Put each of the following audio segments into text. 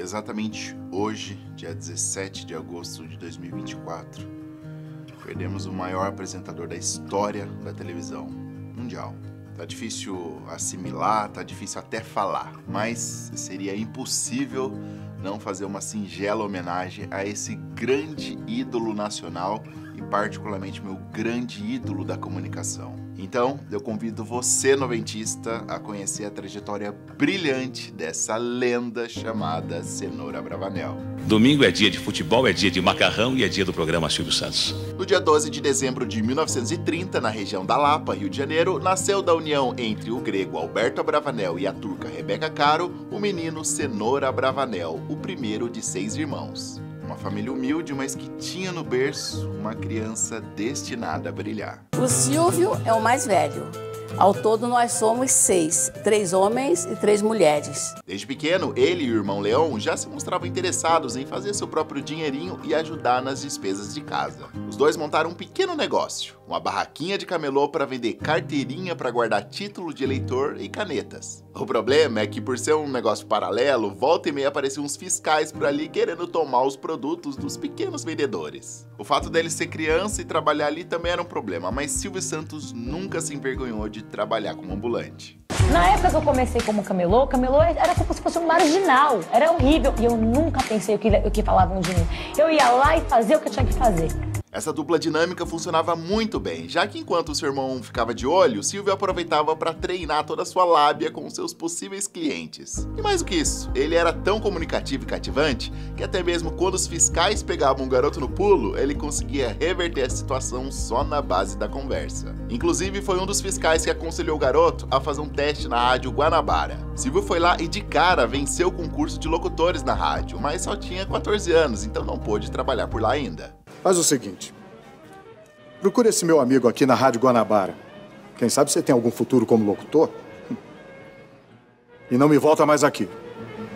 Exatamente hoje, dia 17 de agosto de 2024, perdemos o maior apresentador da história da televisão mundial. Tá difícil assimilar, tá difícil até falar, mas seria impossível não fazer uma singela homenagem a esse grande ídolo nacional e particularmente meu grande ídolo da comunicação. Então, eu convido você, noventista, a conhecer a trajetória brilhante dessa lenda chamada Cenoura Bravanel. Domingo é dia de futebol, é dia de macarrão e é dia do programa Silvio Santos. No dia 12 de dezembro de 1930, na região da Lapa, Rio de Janeiro, nasceu da união entre o grego Alberto Abravanel e a turca Rebeca Caro o menino Cenoura Abravanel, o primeiro de seis irmãos. Uma família humilde, mas que tinha no berço uma criança destinada a brilhar. O Silvio é o mais velho. Ao todo, nós somos seis: três homens e três mulheres. Desde pequeno, ele e o irmão Leão já se mostravam interessados em fazer seu próprio dinheirinho e ajudar nas despesas de casa. Os dois montaram um pequeno negócio, uma barraquinha de camelô para vender carteirinha para guardar título de eleitor e canetas. O problema é que, por ser um negócio paralelo, volta e meia apareciam uns fiscais por ali querendo tomar os produtos dos pequenos vendedores. O fato dele ser criança e trabalhar ali também era um problema, mas Silvio Santos nunca se envergonhou de trabalhar como ambulante. Na época que eu comecei como camelô, camelô era como se fosse um marginal, era horrível. E eu nunca pensei o que, o que falavam de mim. Eu ia lá e fazia o que eu tinha que fazer. Essa dupla dinâmica funcionava muito bem, já que enquanto o seu irmão ficava de olho, Silvio aproveitava para treinar toda a sua lábia com seus possíveis clientes. E mais do que isso, ele era tão comunicativo e cativante que até mesmo quando os fiscais pegavam um garoto no pulo, ele conseguia reverter a situação só na base da conversa. Inclusive, foi um dos fiscais que aconselhou o garoto a fazer um teste na rádio Guanabara. Silvio foi lá e de cara venceu o concurso de locutores na rádio, mas só tinha 14 anos, então não pôde trabalhar por lá ainda. Faz o seguinte. Procure esse meu amigo aqui na Rádio Guanabara. Quem sabe você tem algum futuro como locutor? E não me volta mais aqui.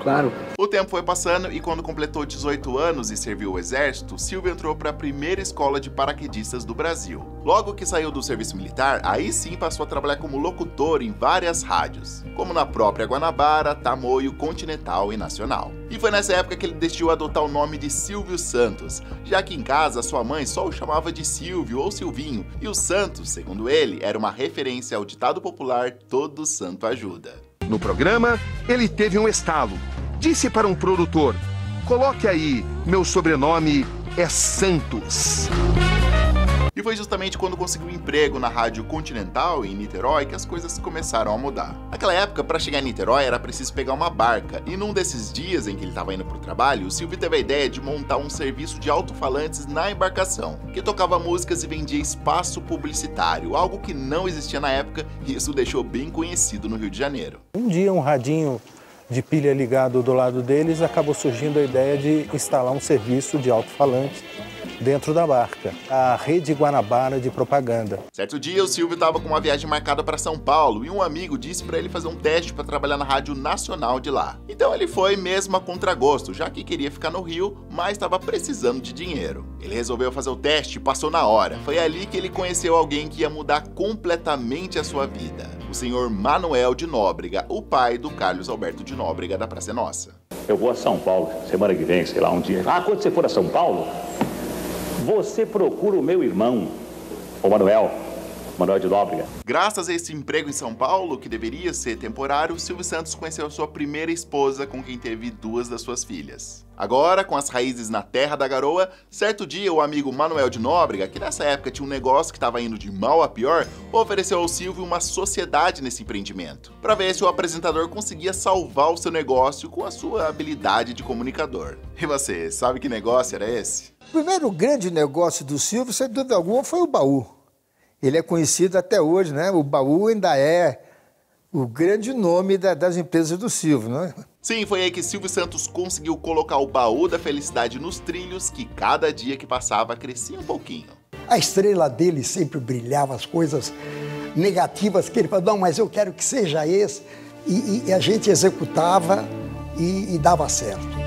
Claro. O tempo foi passando e quando completou 18 anos e serviu o exército, Silvio entrou para a primeira escola de paraquedistas do Brasil. Logo que saiu do serviço militar, aí sim passou a trabalhar como locutor em várias rádios, como na própria Guanabara, Tamoio, Continental e Nacional. E foi nessa época que ele decidiu adotar o nome de Silvio Santos, já que em casa sua mãe só o chamava de Silvio ou Silvinho, e o Santos, segundo ele, era uma referência ao ditado popular Todo Santo Ajuda. No programa, ele teve um estalo. Disse para um produtor: coloque aí, meu sobrenome é Santos. E foi justamente quando conseguiu um emprego na Rádio Continental em Niterói que as coisas começaram a mudar. Naquela época, para chegar em Niterói era preciso pegar uma barca, e num desses dias em que ele estava indo para o trabalho, o Silvio teve a ideia de montar um serviço de alto-falantes na embarcação, que tocava músicas e vendia espaço publicitário, algo que não existia na época, e isso deixou bem conhecido no Rio de Janeiro. Um dia, um radinho de pilha ligado do lado deles, acabou surgindo a ideia de instalar um serviço de alto-falante dentro da barca, a Rede Guanabara de Propaganda. Certo dia, o Silvio estava com uma viagem marcada para São Paulo e um amigo disse para ele fazer um teste para trabalhar na Rádio Nacional de lá. Então ele foi mesmo a contragosto, já que queria ficar no Rio, mas estava precisando de dinheiro. Ele resolveu fazer o teste e passou na hora. Foi ali que ele conheceu alguém que ia mudar completamente a sua vida. O senhor Manuel de Nóbrega, o pai do Carlos Alberto de Nóbrega da Praça Nossa. Eu vou a São Paulo semana que vem, sei lá, um dia. Ah, quando você for a São Paulo, você procura o meu irmão, o Manuel, Manuel de Nóbrega. Graças a esse emprego em São Paulo, que deveria ser temporário, Silvio Santos conheceu sua primeira esposa, com quem teve duas das suas filhas. Agora, com as raízes na terra da garoa, certo dia o amigo Manuel de Nóbrega, que nessa época tinha um negócio que estava indo de mal a pior, ofereceu ao Silvio uma sociedade nesse empreendimento, para ver se o apresentador conseguia salvar o seu negócio com a sua habilidade de comunicador. E você, sabe que negócio era esse? O primeiro grande negócio do Silvio, sem dúvida alguma, foi o baú. Ele é conhecido até hoje, né? O baú ainda é o grande nome da, das empresas do Silvio, não é? Sim, foi aí que Silvio Santos conseguiu colocar o baú da felicidade nos trilhos que cada dia que passava crescia um pouquinho. A estrela dele sempre brilhava, as coisas negativas que ele falava, não, mas eu quero que seja esse. E, e a gente executava e, e dava certo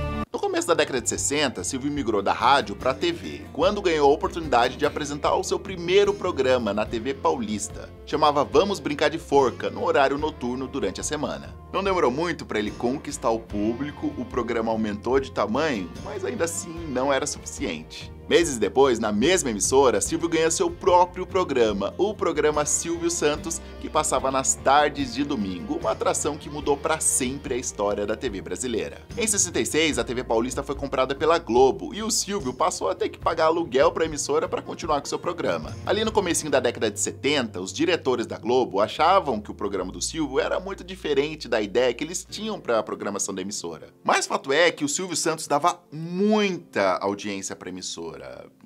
começo da década de 60, Silvio migrou da rádio para a TV, quando ganhou a oportunidade de apresentar o seu primeiro programa na TV paulista. Chamava Vamos Brincar de Forca, no horário noturno durante a semana. Não demorou muito para ele conquistar o público, o programa aumentou de tamanho, mas ainda assim não era suficiente. Meses depois, na mesma emissora, Silvio ganha seu próprio programa, o programa Silvio Santos, que passava nas tardes de domingo, uma atração que mudou para sempre a história da TV brasileira. Em 66, a TV Paulista foi comprada pela Globo e o Silvio passou a ter que pagar aluguel para a emissora para continuar com seu programa. Ali no comecinho da década de 70, os diretores da Globo achavam que o programa do Silvio era muito diferente da ideia que eles tinham para a programação da emissora. Mas fato é que o Silvio Santos dava muita audiência para a emissora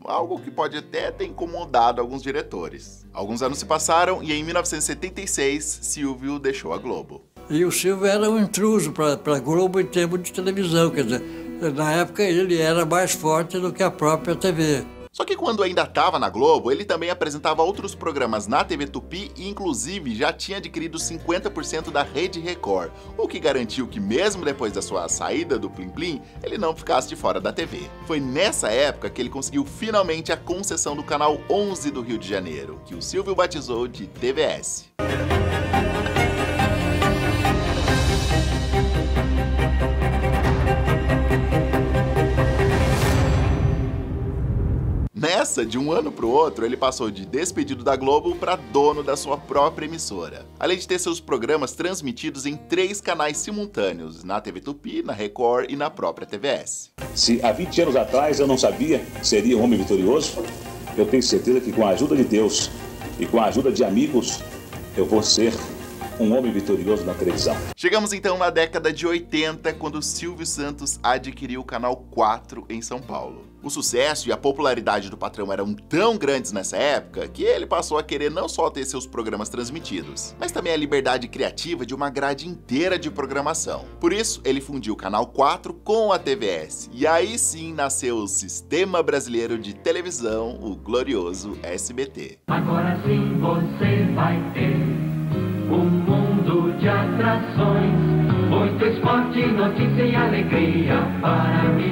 algo que pode até ter incomodado alguns diretores. Alguns anos se passaram e em 1976 Silvio deixou a Globo. E o Silvio era um intruso para a Globo em termos de televisão, quer dizer, na época ele era mais forte do que a própria TV. Só que quando ainda estava na Globo, ele também apresentava outros programas na TV Tupi e inclusive já tinha adquirido 50% da Rede Record, o que garantiu que mesmo depois da sua saída do Plim Plim, ele não ficasse de fora da TV. Foi nessa época que ele conseguiu finalmente a concessão do canal 11 do Rio de Janeiro, que o Silvio batizou de TVS. De um ano para o outro, ele passou de despedido da Globo para dono da sua própria emissora. Além de ter seus programas transmitidos em três canais simultâneos, na TV Tupi, na Record e na própria TVS. Se há 20 anos atrás eu não sabia seria um homem vitorioso, eu tenho certeza que com a ajuda de Deus e com a ajuda de amigos, eu vou ser um homem vitorioso na televisão. Chegamos então na década de 80, quando Silvio Santos adquiriu o Canal 4 em São Paulo. O sucesso e a popularidade do patrão eram tão grandes nessa época que ele passou a querer não só ter seus programas transmitidos, mas também a liberdade criativa de uma grade inteira de programação. Por isso, ele fundiu o Canal 4 com a TVS, e aí sim nasceu o Sistema Brasileiro de Televisão, o glorioso SBT. Agora sim você vai ter um mundo de atrações, muito esporte, notícia e alegria para milhões.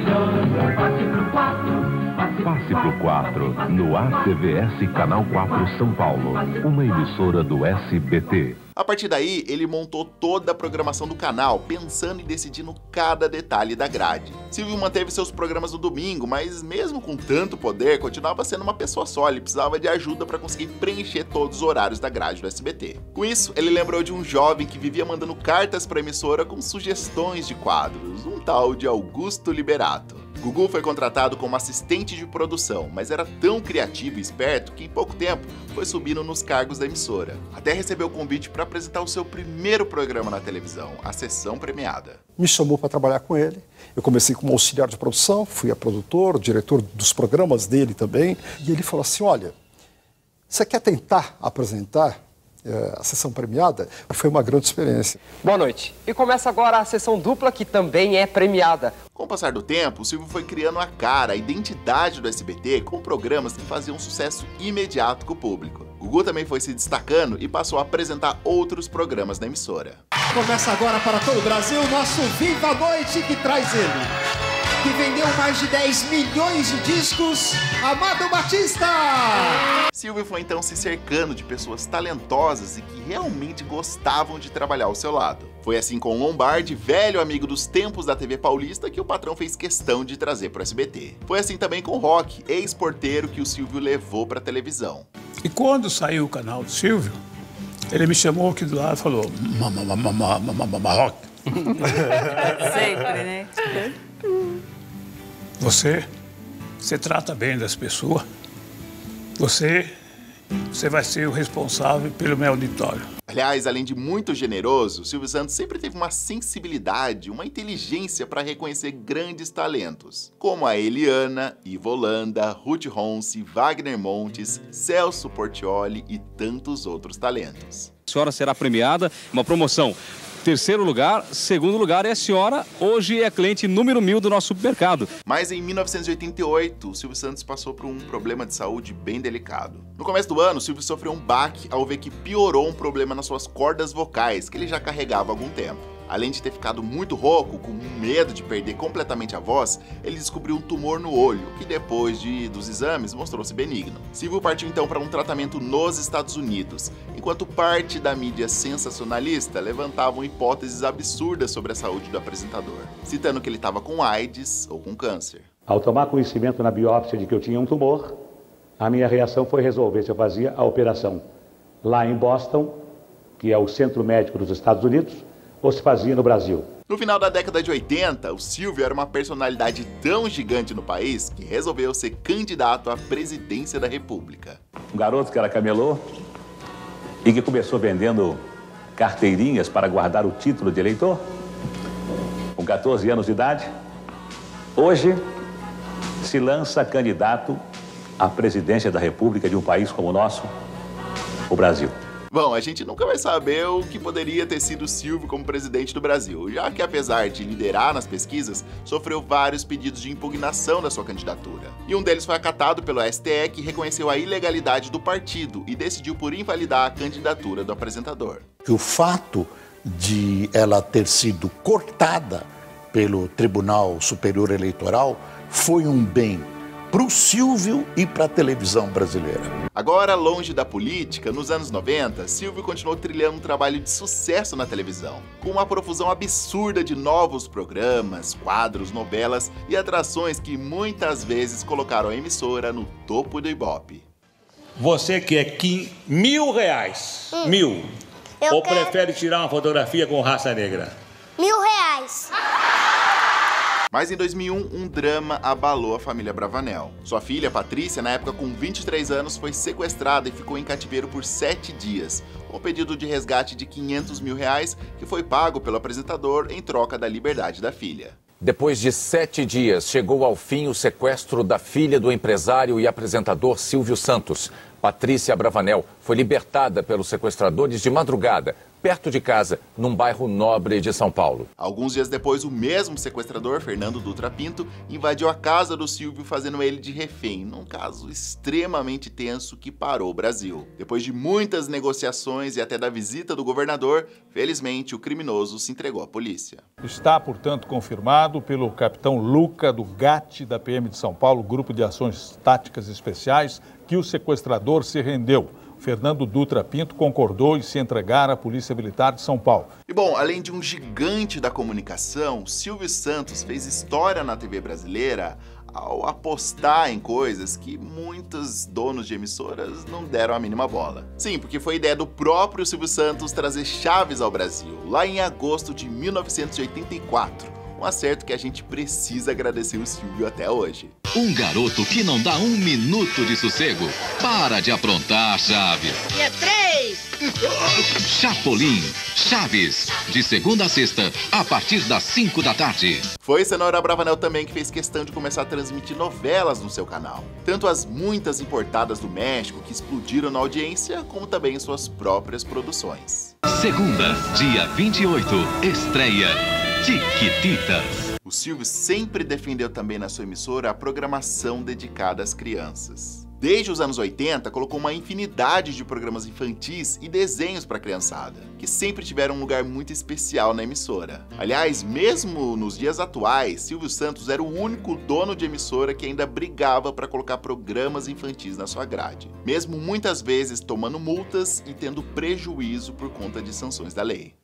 Passe pro 4. Passe pro 4, no ACVS Canal 4 São Paulo, uma emissora do SBT. A partir daí, ele montou toda a programação do canal, pensando e decidindo cada detalhe da grade. Silvio manteve seus programas no domingo, mas mesmo com tanto poder, continuava sendo uma pessoa só, ele precisava de ajuda para conseguir preencher todos os horários da grade do SBT. Com isso, ele lembrou de um jovem que vivia mandando cartas para a emissora com sugestões de quadros, um tal de Augusto Liberato. Gugu foi contratado como assistente de produção, mas era tão criativo e esperto que em pouco tempo foi subindo nos cargos da emissora. Até recebeu o convite para apresentar o seu primeiro programa na televisão, a Sessão Premiada. Me chamou para trabalhar com ele. Eu comecei como auxiliar de produção, fui a produtor, diretor dos programas dele também. E ele falou assim: Olha, você quer tentar apresentar a sessão premiada, foi uma grande experiência. Boa noite. E começa agora a sessão dupla, que também é premiada. Com o passar do tempo, o Silvio foi criando a cara, a identidade do SBT com programas que faziam sucesso imediato com o público. Gugu também foi se destacando e passou a apresentar outros programas da emissora. Começa agora para todo o Brasil nosso Viva a Noite que traz ele que vendeu mais de 10 milhões de discos, Amado Batista! Silvio foi então se cercando de pessoas talentosas e que realmente gostavam de trabalhar ao seu lado. Foi assim com Lombardi, velho amigo dos tempos da TV Paulista, que o patrão fez questão de trazer para o SBT. Foi assim também com Rock, ex-porteiro que o Silvio levou para televisão. E quando saiu o canal do Silvio, ele me chamou aqui do lado e falou: Rock. Sempre, né? Você, você trata bem das pessoas. Você, você vai ser o responsável pelo meu auditório. Aliás, além de muito generoso, Silvio Santos sempre teve uma sensibilidade, uma inteligência para reconhecer grandes talentos, como a Eliana, Ivo Holanda, Ruth Ronce, Wagner Montes, Celso Portioli e tantos outros talentos. A senhora será premiada, uma promoção Terceiro lugar, segundo lugar é a senhora, hoje é cliente número mil do nosso supermercado. Mas em 1988, o Silvio Santos passou por um problema de saúde bem delicado. No começo do ano, o Silvio sofreu um baque ao ver que piorou um problema nas suas cordas vocais, que ele já carregava há algum tempo. Além de ter ficado muito rouco, com medo de perder completamente a voz, ele descobriu um tumor no olho, que depois de, dos exames mostrou-se benigno. Silvio partiu então para um tratamento nos Estados Unidos, enquanto parte da mídia sensacionalista levantavam hipóteses absurdas sobre a saúde do apresentador, citando que ele estava com AIDS ou com câncer. Ao tomar conhecimento na biópsia de que eu tinha um tumor, a minha reação foi resolver se eu fazia a operação lá em Boston, que é o centro médico dos Estados Unidos, ou se fazia no Brasil. No final da década de 80, o Silvio era uma personalidade tão gigante no país que resolveu ser candidato à presidência da República. Um garoto que era camelô e que começou vendendo carteirinhas para guardar o título de eleitor, com 14 anos de idade, hoje se lança candidato à presidência da República de um país como o nosso, o Brasil. Bom, a gente nunca vai saber o que poderia ter sido Silvio como presidente do Brasil, já que apesar de liderar nas pesquisas, sofreu vários pedidos de impugnação da sua candidatura. E um deles foi acatado pelo STE, que reconheceu a ilegalidade do partido e decidiu por invalidar a candidatura do apresentador. O fato de ela ter sido cortada pelo Tribunal Superior Eleitoral foi um bem para o Silvio e para a televisão brasileira. Agora, longe da política, nos anos 90, Silvio continuou trilhando um trabalho de sucesso na televisão, com uma profusão absurda de novos programas, quadros, novelas e atrações que muitas vezes colocaram a emissora no topo do Ibope. Você quer que mil reais, mil, Eu ou quero- prefere tirar uma fotografia com raça negra? Mil reais. Mas em 2001, um drama abalou a família Bravanel. Sua filha, Patrícia, na época com 23 anos, foi sequestrada e ficou em cativeiro por 7 dias, com um pedido de resgate de 500 mil reais, que foi pago pelo apresentador em troca da liberdade da filha. Depois de sete dias, chegou ao fim o sequestro da filha do empresário e apresentador Silvio Santos. Patrícia Bravanel foi libertada pelos sequestradores de madrugada, perto de casa, num bairro nobre de São Paulo. Alguns dias depois, o mesmo sequestrador, Fernando Dutra Pinto, invadiu a casa do Silvio, fazendo ele de refém, num caso extremamente tenso que parou o Brasil. Depois de muitas negociações e até da visita do governador, felizmente o criminoso se entregou à polícia. Está, portanto, confirmado pelo capitão Luca do GAT da PM de São Paulo, Grupo de Ações Táticas Especiais, que o sequestrador se rendeu. Fernando Dutra Pinto concordou em se entregar à Polícia Militar de São Paulo. E bom, além de um gigante da comunicação, Silvio Santos fez história na TV brasileira ao apostar em coisas que muitos donos de emissoras não deram a mínima bola. Sim, porque foi ideia do próprio Silvio Santos trazer Chaves ao Brasil, lá em agosto de 1984. Um acerto que a gente precisa agradecer o Silvio até hoje. Um garoto que não dá um minuto de sossego. Para de aprontar, Chaves. E é três. Chapolin, Chaves. De segunda a sexta, a partir das 5 da tarde. Foi Cenoura Bravanel também que fez questão de começar a transmitir novelas no seu canal. Tanto as muitas importadas do México que explodiram na audiência, como também suas próprias produções. Segunda, dia 28, estreia Tiquititas. O Silvio sempre defendeu também na sua emissora a programação dedicada às crianças. Desde os anos 80, colocou uma infinidade de programas infantis e desenhos para criançada, que sempre tiveram um lugar muito especial na emissora. Aliás, mesmo nos dias atuais, Silvio Santos era o único dono de emissora que ainda brigava para colocar programas infantis na sua grade, mesmo muitas vezes tomando multas e tendo prejuízo por conta de sanções da lei.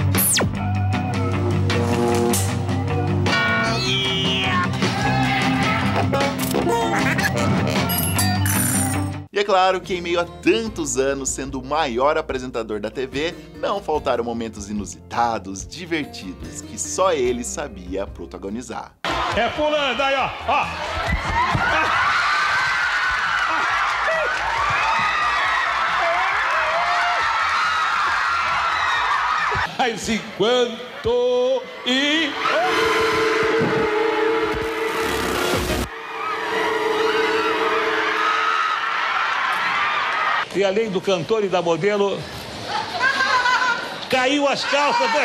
E é claro que em meio a tantos anos sendo o maior apresentador da TV, não faltaram momentos inusitados, divertidos, que só ele sabia protagonizar. É pulando aí, ó. ó. Mais enquanto e. E além do cantor e da modelo, caiu as calças. do-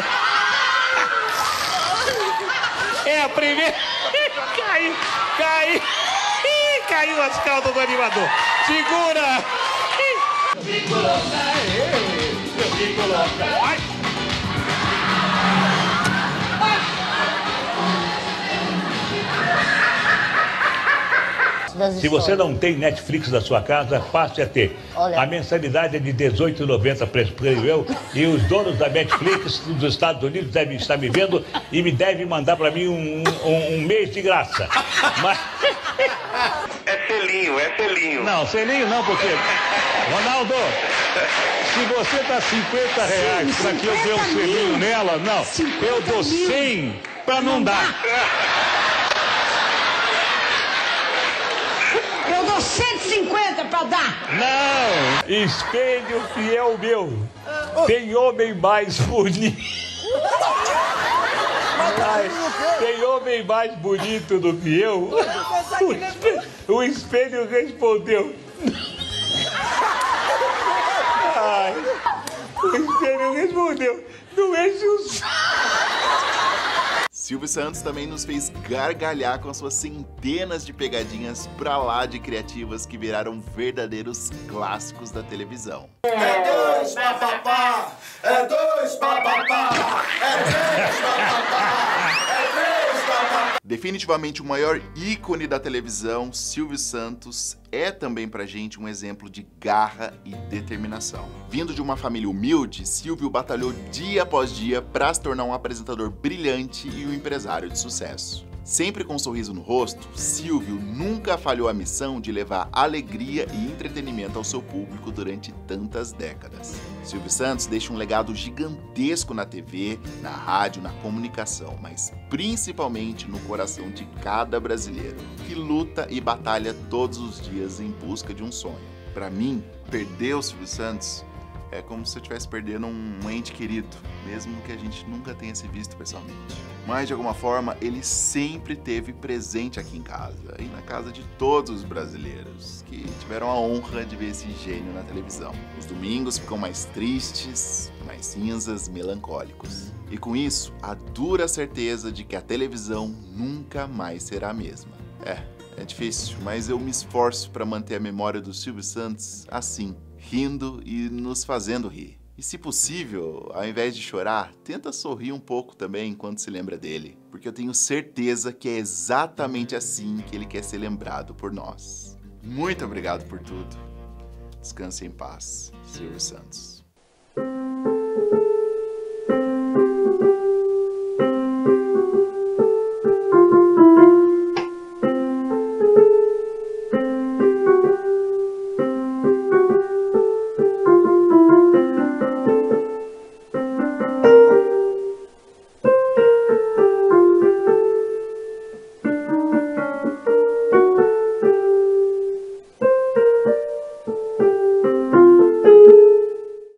É a primeira. Caiu, caiu. Caiu as calças do animador. Segura! Fico louca, eu fico das Se você não tem Netflix na sua casa, passe a ter. Olha. A mensalidade é de R$18,90, creio eu, e os donos da Netflix dos Estados Unidos devem estar me vendo e me devem mandar para mim um, um- um mês de graça. Mas... É selinho, é selinho. Não, selinho não, porque... Ronaldo, se você dá 50 reais para que eu dê um selinho nela, não, eu dou 100 para não dar. Eu dou 150 pra dar. Não! Espelho fiel meu. Tem homem mais bonito. Tem homem mais bonito do que eu? O espelho, o espelho respondeu. Ai, o espelho respondeu. Não enche o Silvio Santos também nos fez gargalhar com suas centenas de pegadinhas pra lá de criativas que viraram verdadeiros clássicos da televisão. É dois papapá, é dois papapá, é três papapá, é três. Definitivamente o maior ícone da televisão, Silvio Santos, é também pra gente um exemplo de garra e determinação. Vindo de uma família humilde, Silvio batalhou dia após dia para se tornar um apresentador brilhante e um empresário de sucesso. Sempre com um sorriso no rosto, Silvio nunca falhou a missão de levar alegria e entretenimento ao seu público durante tantas décadas. Silvio Santos deixa um legado gigantesco na TV, na rádio, na comunicação, mas principalmente no coração de cada brasileiro que luta e batalha todos os dias em busca de um sonho. Para mim, perder o Silvio Santos é como se eu estivesse perdendo um ente querido, mesmo que a gente nunca tenha se visto pessoalmente. Mas de alguma forma, ele sempre teve presente aqui em casa e na casa de todos os brasileiros que tiveram a honra de ver esse gênio na televisão. Os domingos ficam mais tristes, mais cinzas, melancólicos. E com isso, a dura certeza de que a televisão nunca mais será a mesma. É, é difícil, mas eu me esforço para manter a memória do Silvio Santos assim, rindo e nos fazendo rir. E se possível, ao invés de chorar, tenta sorrir um pouco também enquanto se lembra dele, porque eu tenho certeza que é exatamente assim que ele quer ser lembrado por nós. Muito obrigado por tudo. Descanse em paz, Silvio Santos.